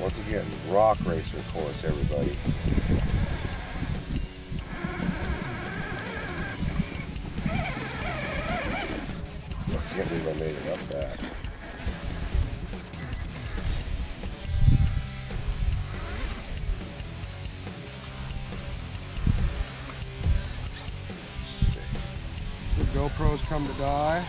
Once again, Rock Racer course, everybody. I can't believe I made it up that. The GoPros come to die.